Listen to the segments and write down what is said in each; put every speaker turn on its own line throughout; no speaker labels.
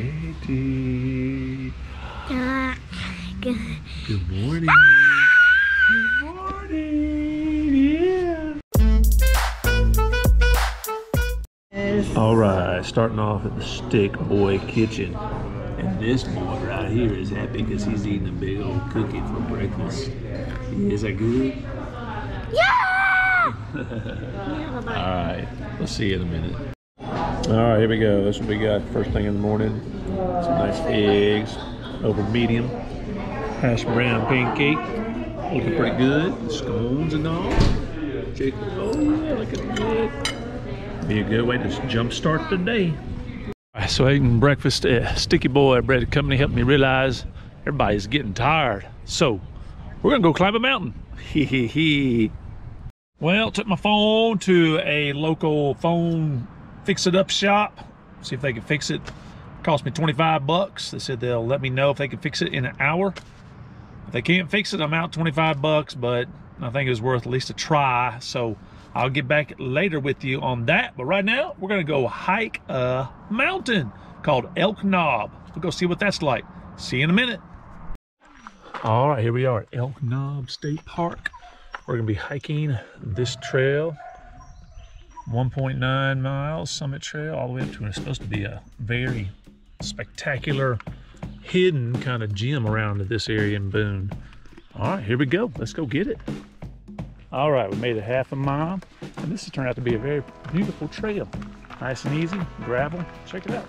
Good
morning. Good morning. Yeah. All right, starting off at the Stick Boy Kitchen. And this boy right here is happy because he's eating a big old cookie for breakfast. Is that good?
Yeah!
All right, we'll see you in a minute. All right, here we go. This is what we got first thing in the morning. Some nice eggs over medium. Hash brown pancake. Looking pretty good. Scones and all. Chicken. Oh, yeah, looking good. Be a good way to jumpstart the day. All right, so eating breakfast at Stick Boy Bread Company helped me realize everybody's getting tired. So we're gonna go climb a mountain. Hee hee hee. Well, took my phone to a local phone fix it up shop. See if they can fix it. Cost me 25 bucks. They said they'll let me know if they can fix it in an hour. If they can't fix it, I'm out 25 bucks, but I think it was worth at least a try. So I'll get back later with you on that. But right now, we're gonna go hike a mountain called Elk Knob. We'll go see what that's like. See you in a minute. All right, here we are at Elk Knob State Park. We're gonna be hiking this trail 1.9 miles summit trail all the way up to it's supposed to be a very spectacular hidden kind of gym around this area in Boone. All right, here we go. Let's go get it. All right, we made it half a mile, and this has turned out to be a very beautiful trail. Nice and easy, gravel. Check it out.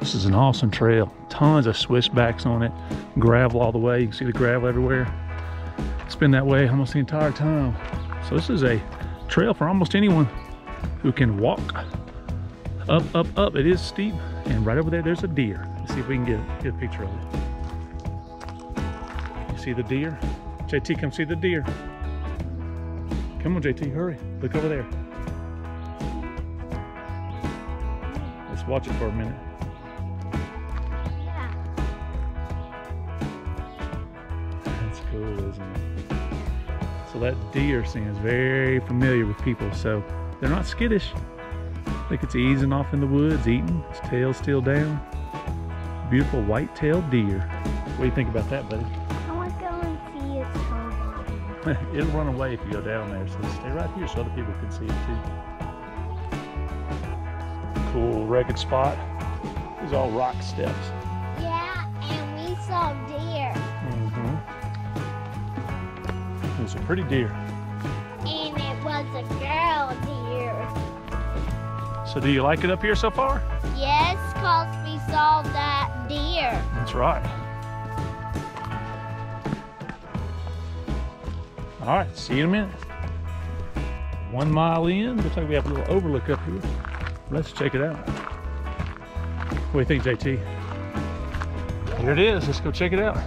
This is an awesome trail. Tons of switchbacks on it, gravel all the way. You can see the gravel everywhere. It's been that way almost the entire time. So this is a trail for almost anyone who can walk up, up, up. It is steep. And right over there, there's a deer. Let's see if we can get, get a picture of it. You see the deer? JT, come see the deer. Come on, JT, hurry. Look over there. Let's watch it for a minute. So that deer scene is very familiar with people. So they're not skittish. I think it's easing off in the woods, eating. Its tail still down. Beautiful white-tailed deer. What do you think about that, buddy?
I want to go and see its home.
It'll run away if you go down there. So stay right here so other people can see it too. Cool rugged spot. These are all rock steps. It's a pretty deer.
And it was a girl deer.
So do you like it up here so far?
Yes, cause we saw that deer.
That's right. All right, see you in a minute. One mile in, looks like we have a little overlook up here. Let's check it out. What do you think, JT? Here it is, let's go check it out.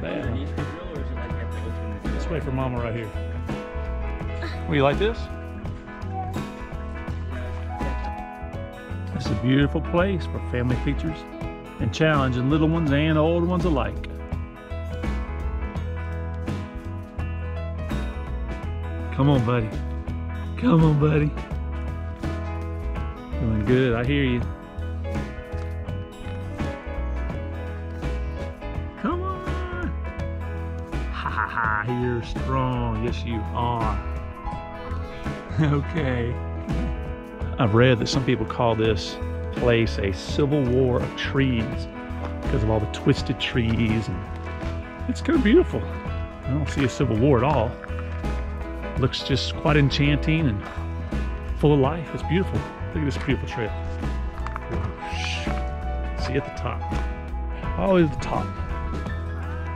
To open the
let's wait for Mama right here. Will you like this? It's a beautiful place for family features and challenging little ones and old ones alike. Come on, buddy. Come on, buddy. Doing good, I hear you. Ha ha you're strong. Yes, you are. okay. I've read that some people call this place a civil war of trees because of all the twisted trees and it's kind of beautiful. I don't see a civil war at all. Looks just quite enchanting and full of life. It's beautiful. Look at this beautiful trail. See at the top. The the top.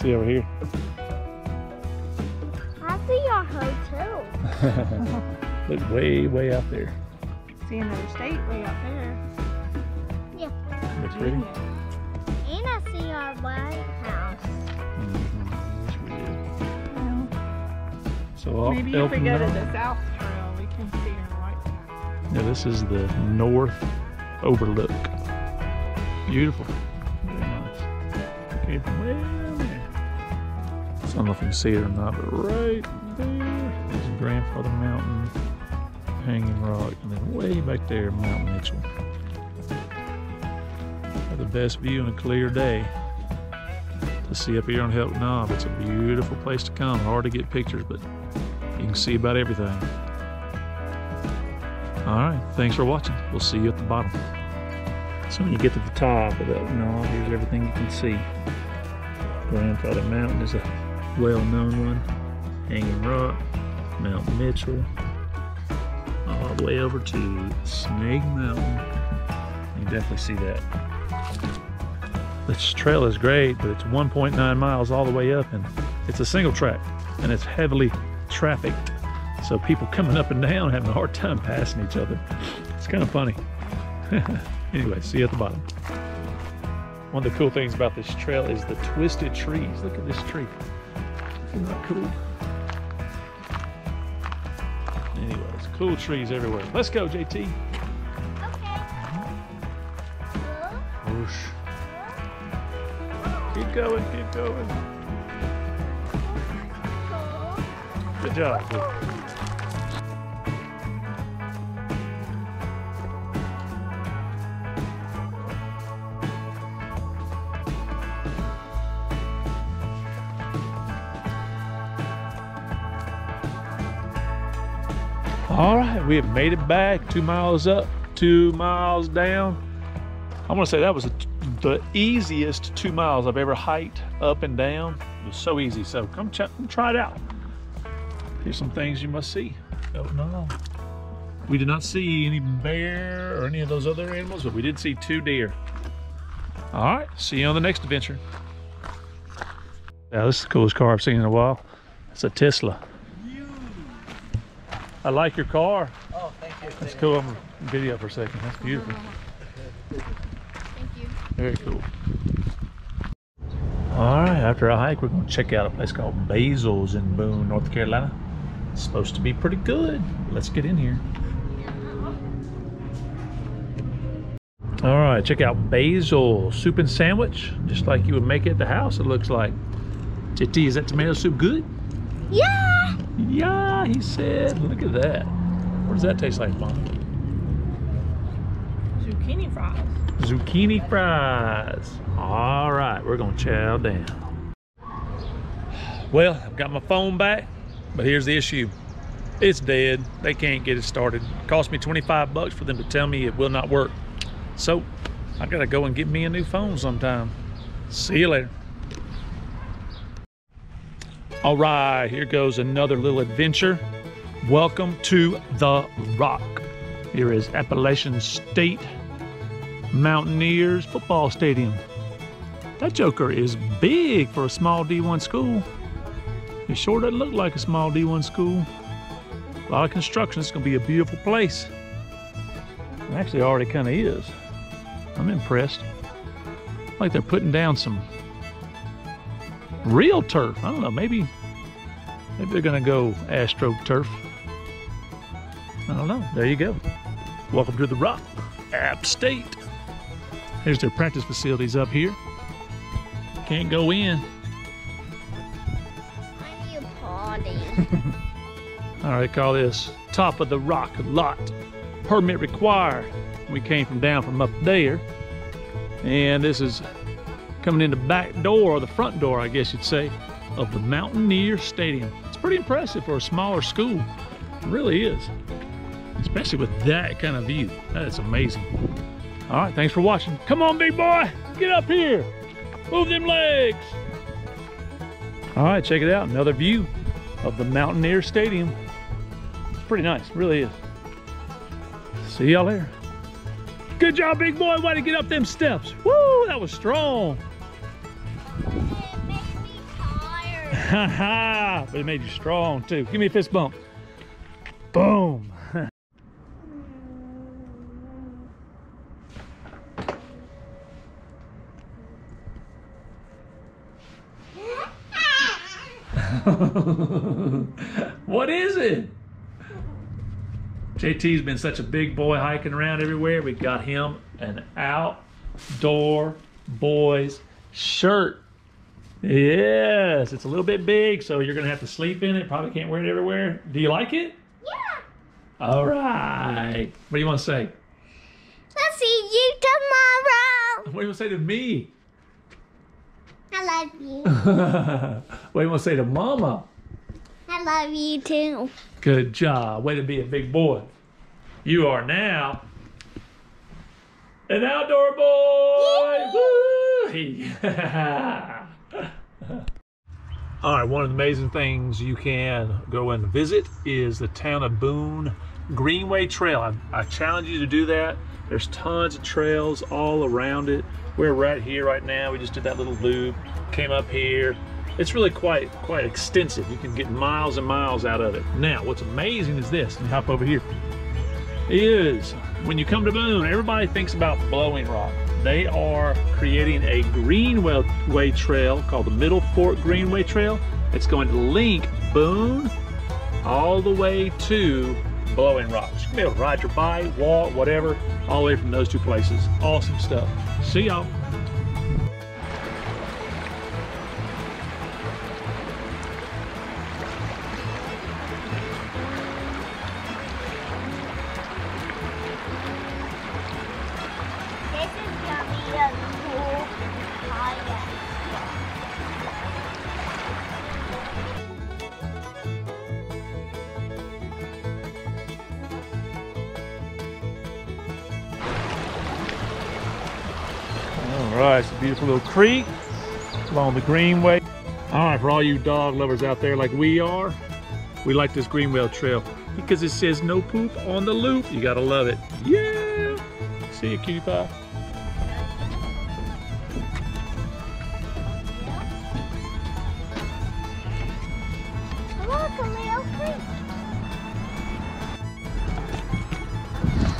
see over here.
I see your hotel.
Look way, way out there.
See another state way up there. Yeah.
Looks pretty.
And I see our White House.
Looks weird.
Well,
So off
maybe if we
Elton
go to the South Trail, we can see our White House.
Yeah, this is the north overlook. Beautiful. Very nice. Okay, from way down there. So I don't know if you can see it or not, but right there is Grandfather Mountain, Hanging Rock, and then way back there, Mount Mitchell. Got the best view on a clear day to see up here on Elk Knob. It's a beautiful place to come. Hard to get pictures, but you can see about everything. All right, thanks for watching. We'll see you at the bottom. So when you get to the top of that knob, here's everything you can see. Grandfather Mountain is a well-known one. Hanging Rock, Mount Mitchell, all the way over to Snake Mountain. You can definitely see that. This trail is great, but it's 1.9 miles all the way up, and it's a single track, and it's heavily trafficked. So people coming up and down having a hard time passing each other. It's kind of funny. anyway, see you at the bottom. One of the cool things about this trail is the twisted trees. Look at this tree. Isn't that cool? Anyways, cool trees everywhere. Let's go, JT.
Okay.
Whoosh. Keep going, keep going. Good job. All right, we have made it back. Two miles up, two miles down. I want to say that was the easiest two miles I've ever hiked up and down. It was so easy. So come, ch- come try it out. Here's some things you must see. Oh no. We did not see any bear or any of those other animals, but we did see two deer. All right, see you on the next adventure. Yeah, this is the coolest car I've seen in a while. It's a Tesla. I like your car.
Oh, thank you.
That's cool. I'm gonna video for a second. That's beautiful.
Thank you.
Very cool. All right, after our hike, we're going to check out a place called Basil's in Boone, North Carolina. It's supposed to be pretty good. Let's get in here. All right, check out Basil soup and sandwich, just like you would make it at the house. It looks like. JT, is that tomato soup good?
Yeah.
Yeah, he said. Look at that. What does that taste like, Mom?
Zucchini fries.
zucchini fries. All right, we're gonna chow down. Well, I've got my phone back, but here's the issue. It's dead. They can't get it started. It cost me 25 bucks for them to tell me it will not work. So I gotta go and get me a new phone sometime. See you later. All right, here goes another little adventure. Welcome to the Rock. Here is Appalachian State Mountaineers football stadium. That joker is big for a small D1 school. It sure doesn't look like a small D1 school. A lot of construction. It's going to be a beautiful place. It actually already kind of is. I'm impressed. Like they're putting down some real turf. I don't know. Maybe, maybe they're to go Astro turf. I don't know. There you go. Welcome to the Rock, App State. Here's their practice facilities up here. Can't go in.
I need a party.
All right, call this top of the rock lot. Permit required. We came from down from up there. And this is coming in the back door, or the front door, I guess you'd say, of the Mountaineer Stadium. It's pretty impressive for a smaller school. It really is. Especially with that kind of view. That is amazing. All right, thanks for watching. Come on, big boy. Get up here. Move them legs. All right, check it out. Another view of the Mountaineer Stadium. It's pretty nice, really is. See y'all later. Good job, big boy. Way to get up them steps. Woo, that was strong. But it made you strong too. Give me a fist bump. Boom. what is it? JT's been such a big boy hiking around everywhere. We got him an outdoor boys shirt. Yes, it's a little bit big, so you're gonna have to sleep in it. Probably can't wear it everywhere. Do you like it?
Yeah.
All right. What do you want to say?
I'll see you tomorrow.
What do you want to say to me?
I love you.
what do you want to say to Mama?
I love you too.
Good job. Way to be a big boy. You are now an outdoor boy. Woo! All right, one of the amazing things you can go and visit is the town of Boone Greenway Trail. I, I challenge you to do that. There's tons of trails all around it. We're right here right now. We just did that little loop, came up here. It's really quite quite extensive. You can get miles and miles out of it. Now, what's amazing is this. Let me hop over here. Is when you come to Boone, everybody thinks about Blowing Rock. They are creating a Greenway Trail called the Middle Fork Greenway Trail. It's going to link Boone all the way to Blowing Rock. You can be able to ride your bike, walk, whatever, all the way from those two places. Awesome stuff. See y'all. All right, it's a beautiful little creek along the Greenway. All right, for all you dog lovers out there like we are, we like this Greenway Trail because it says no poop on the loop. You gotta love it. Yeah. See you, cutie pie.
Look.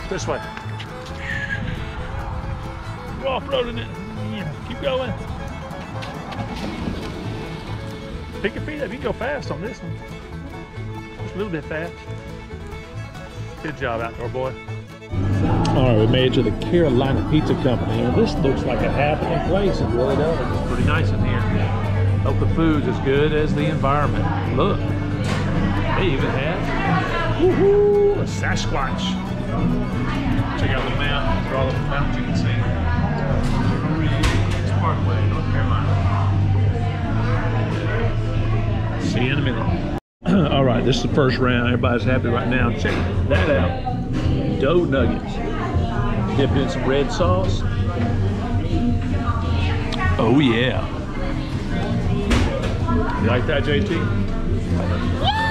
This way. You're off-roading it. Yeah, keep going. Pick your feet up. You can go fast on this one. Just a little bit fast. Good job, outdoor boy. All right, we made it to the Carolina Pizza Company. And this looks like a happening place. It really does. It's pretty nice in here. Hope the food's as good as the environment. Look, they even have woohoo, a Sasquatch. Check out the mountains, or all the mountains you can see. Parkway, North Carolina. See you in a minute. all right, this is the first round. Everybody's happy right now. Check that out. Dough nuggets. Dipped in some red sauce. Oh yeah. You like that, JT? Yeah!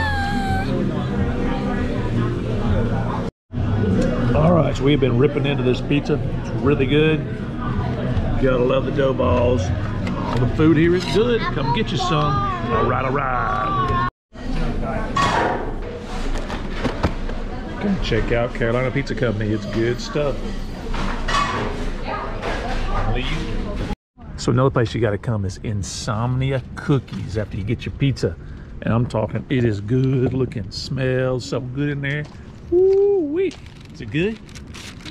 All right, so we've been ripping into this pizza. It's really good. You gotta love the dough balls. The food here is good. Come get you some. All right, all right. Come check out Carolina Pizza Company. It's good stuff. So another place you got to come is Insomnia Cookies after you get your pizza. And I'm talking, it is good looking. Smells so good in there. Woo wee. Is it good?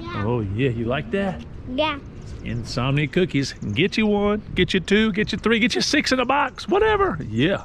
Yeah.
Oh yeah, you like that?
Yeah.
Insomnia Cookies. Get you one, get you two, get you three, get you six in a box, whatever. Yeah.